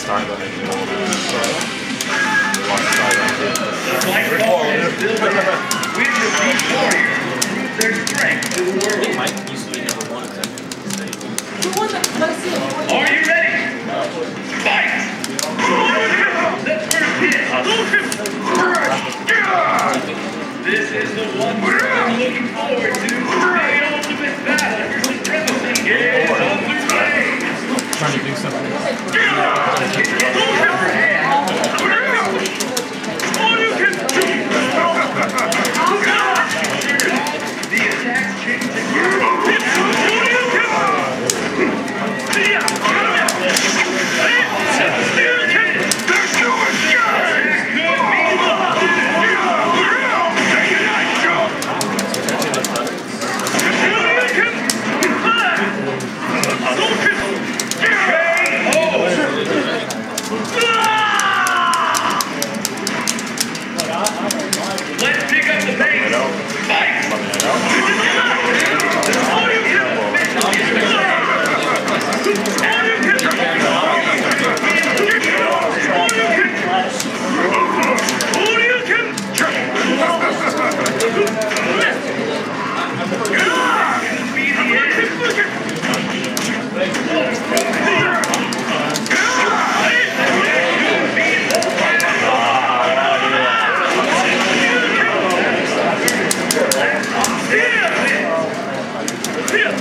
start it. One side on it. Fight card is built with your beach warrior. Prove their strength to the I think world. Mike used to be number one. Who won the Legacy Award? Are you ready? Fight! The first hit. This is the one we're looking forward to.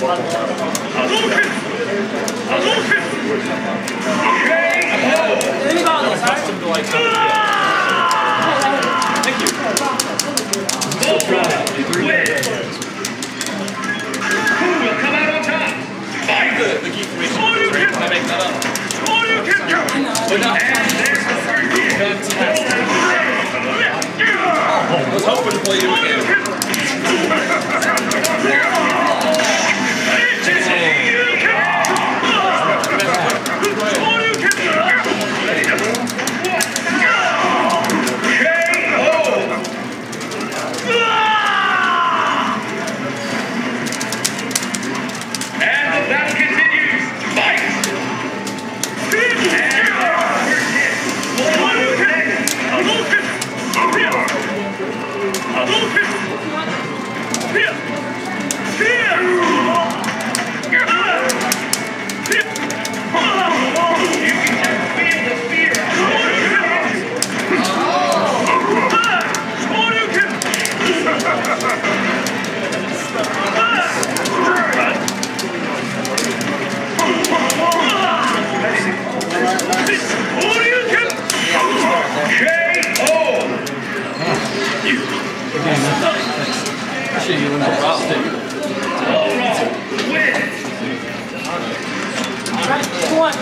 I was hoping to play you again. All